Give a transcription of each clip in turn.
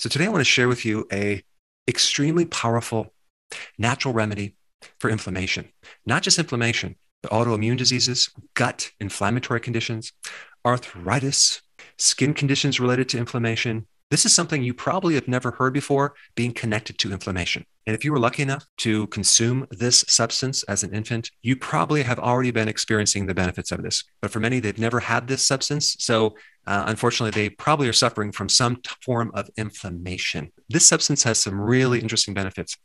So today I want to share with you a extremely powerful natural remedy for inflammation. Not just inflammation, but autoimmune diseases, gut inflammatory conditions, arthritis, skin conditions related to inflammation. This is something you probably have never heard before being connected to inflammation. And if you were lucky enough to consume this substance as an infant, you probably have already been experiencing the benefits of this. But for many, they've never had this substance. So uh, unfortunately, they probably are suffering from some t- form of inflammation. This substance has some really interesting benefits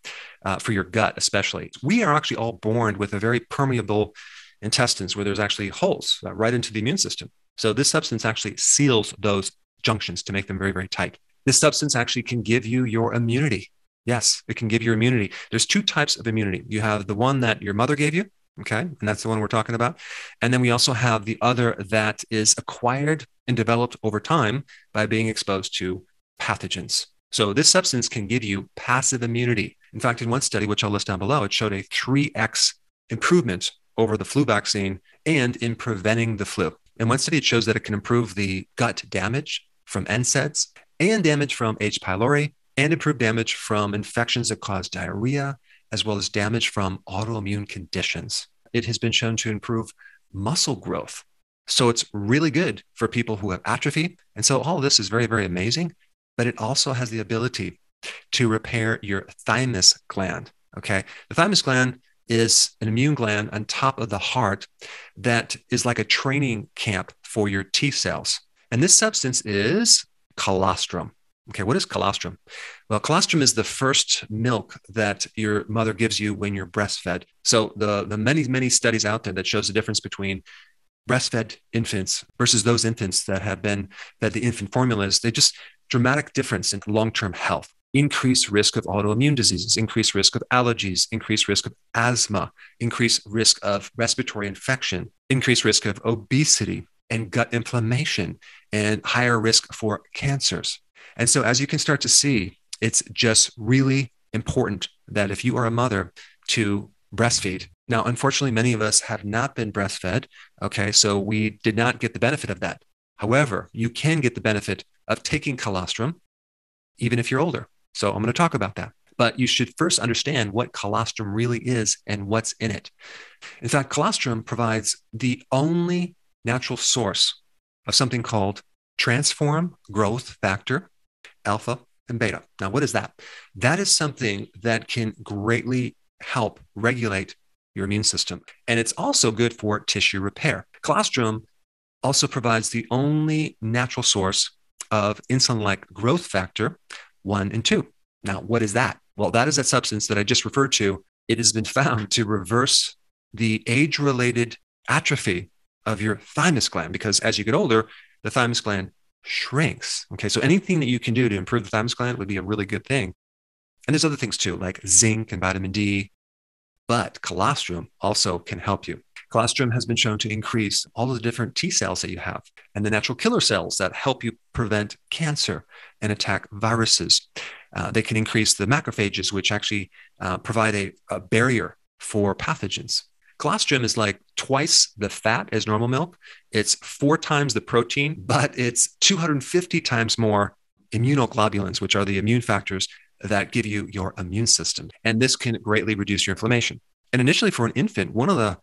uh, for your gut, especially. We are actually all born with a very permeable intestines where there's actually holes uh, right into the immune system. So this substance actually seals those junctions to make them very, very tight. This substance actually can give you your immunity. Yes, it can give you immunity. There's two types of immunity. You have the one that your mother gave you, okay, and that's the one we're talking about. And then we also have the other that is acquired and developed over time by being exposed to pathogens. So this substance can give you passive immunity. In fact, in one study, which I'll list down below, it showed a 3x improvement over the flu vaccine and in preventing the flu. In one study, it shows that it can improve the gut damage from NSAIDs and damage from H. pylori and improve damage from infections that cause diarrhea, as well as damage from autoimmune conditions. It has been shown to improve muscle growth. So it's really good for people who have atrophy. And so all this is very, very amazing, but it also has the ability to repair your thymus gland. Okay. The thymus gland is an immune gland on top of the heart that is like a training camp for your T cells. And this substance is colostrum. Okay, what is colostrum? Well, colostrum is the first milk that your mother gives you when you're breastfed. So the, the many, many studies out there that shows the difference between breastfed infants versus those infants that have been fed the infant formulas, they just dramatic difference in long-term health increased risk of autoimmune diseases, increased risk of allergies, increased risk of asthma, increased risk of respiratory infection, increased risk of obesity and gut inflammation, and higher risk for cancers. And so, as you can start to see, it's just really important that if you are a mother to breastfeed. Now, unfortunately, many of us have not been breastfed. Okay. So we did not get the benefit of that. However, you can get the benefit of taking colostrum, even if you're older. So I'm going to talk about that. But you should first understand what colostrum really is and what's in it. In fact, colostrum provides the only natural source of something called transform growth factor alpha and beta. Now, what is that? That is something that can greatly help regulate your immune system. And it's also good for tissue repair. Colostrum also provides the only natural source of insulin like growth factor one and two. Now, what is that? Well, that is that substance that I just referred to. It has been found to reverse the age related atrophy of your thymus gland because as you get older, the thymus gland shrinks. Okay. So anything that you can do to improve the thymus gland would be a really good thing. And there's other things too, like zinc and vitamin D, but colostrum also can help you. Colostrum has been shown to increase all of the different T cells that you have and the natural killer cells that help you prevent cancer and attack viruses. Uh, they can increase the macrophages, which actually uh, provide a, a barrier for pathogens. Colostrum is like twice the fat as normal milk. It's four times the protein, but it's 250 times more immunoglobulins, which are the immune factors that give you your immune system. And this can greatly reduce your inflammation. And initially, for an infant, one of the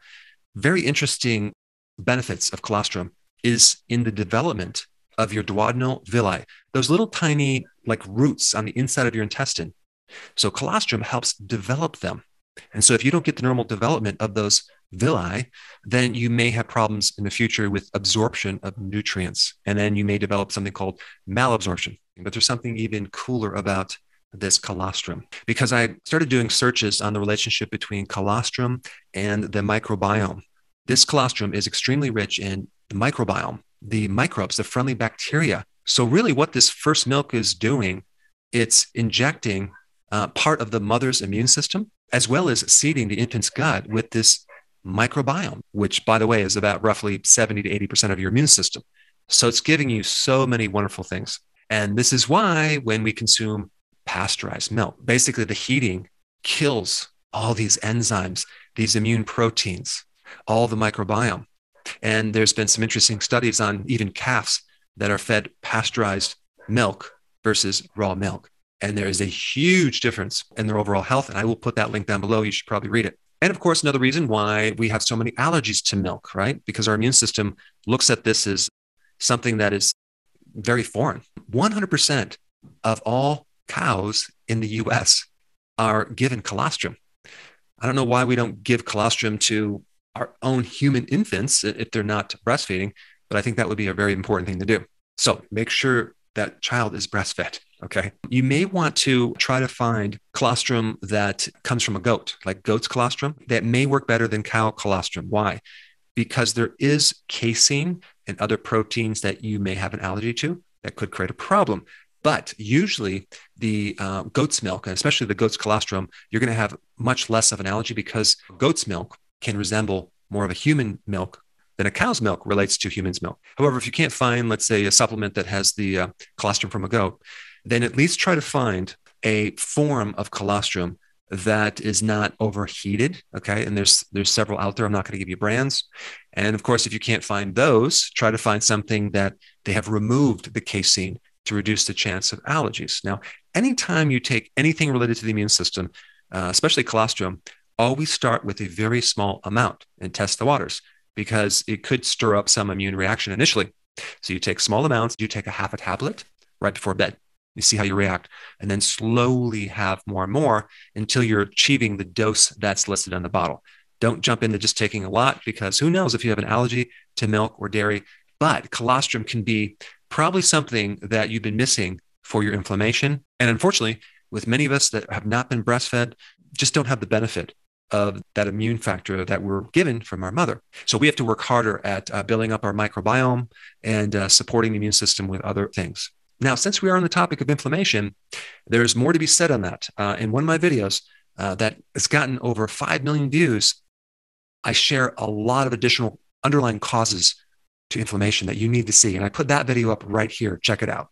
very interesting benefits of colostrum is in the development of your duodenal villi, those little tiny like roots on the inside of your intestine. So colostrum helps develop them. And so if you don't get the normal development of those villi, then you may have problems in the future with absorption of nutrients. And then you may develop something called malabsorption. But there's something even cooler about this colostrum because I started doing searches on the relationship between colostrum and the microbiome. This colostrum is extremely rich in the microbiome, the microbes, the friendly bacteria. So, really, what this first milk is doing, it's injecting uh, part of the mother's immune system, as well as seeding the infant's gut with this microbiome, which, by the way, is about roughly 70 to 80% of your immune system. So, it's giving you so many wonderful things. And this is why when we consume pasteurized milk. Basically, the heating kills all these enzymes, these immune proteins, all the microbiome. And there's been some interesting studies on even calves that are fed pasteurized milk versus raw milk. And there is a huge difference in their overall health. And I will put that link down below. You should probably read it. And of course, another reason why we have so many allergies to milk, right? Because our immune system looks at this as something that is very foreign. 100% of all cows in the US are given colostrum. I don't know why we don't give colostrum to our own human infants if they're not breastfeeding, but I think that would be a very important thing to do. So make sure that child is breastfed. Okay. You may want to try to find colostrum that comes from a goat, like goat's colostrum, that may work better than cow colostrum. Why? Because there is casein and other proteins that you may have an allergy to that could create a problem. But usually, the uh, goat's milk, and especially the goat's colostrum, you're going to have much less of an allergy because goat's milk can resemble more of a human milk than a cow's milk relates to human's milk. However, if you can't find, let's say, a supplement that has the uh, colostrum from a goat, then at least try to find a form of colostrum that is not overheated okay? And there's there's several out there. I'm not going to give you brands. And of course if you can't find those try to find something that they have removed the casein to reduce the chance of allergies now anytime you take anything related to the immune system uh, especially colostrum always start with a very small amount and test the waters because it could stir up some immune reaction initially so you take small amounts you take a half a tablet right before bed you see how you react, and then slowly have more and more until you're achieving the dose that's listed on the bottle. Don't jump into just taking a lot because who knows if you have an allergy to milk or dairy. But colostrum can be probably something that you've been missing for your inflammation. And unfortunately, with many of us that have not been breastfed, just don't have the benefit of that immune factor that we're given from our mother. So we have to work harder at uh, building up our microbiome and uh, supporting the immune system with other things. Now, since we are on the topic of inflammation, there's more to be said on that. Uh, in one of my videos uh, that has gotten over 5 million views, I share a lot of additional underlying causes to inflammation that you need to see. And I put that video up right here. Check it out.